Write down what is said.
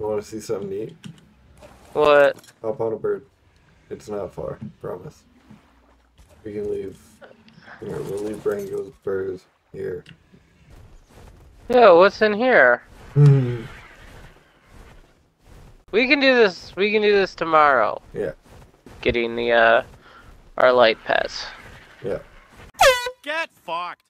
Want to see something neat? What? Hop on a bird. It's not far, promise. We can leave. Here, we'll leave Brango's birds here. Yo, what's in here? Hmm. We can do this. We can do this tomorrow. Yeah. Getting the uh, our light pass. Get fucked.